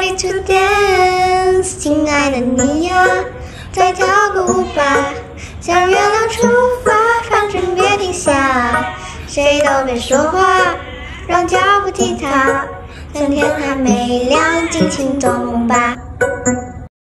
ready today 亲爱的你呀，再跳个舞吧，向月亮出发，反正别停下，谁都别说话，让脚步踢踏，趁天还没亮，尽情做梦吧。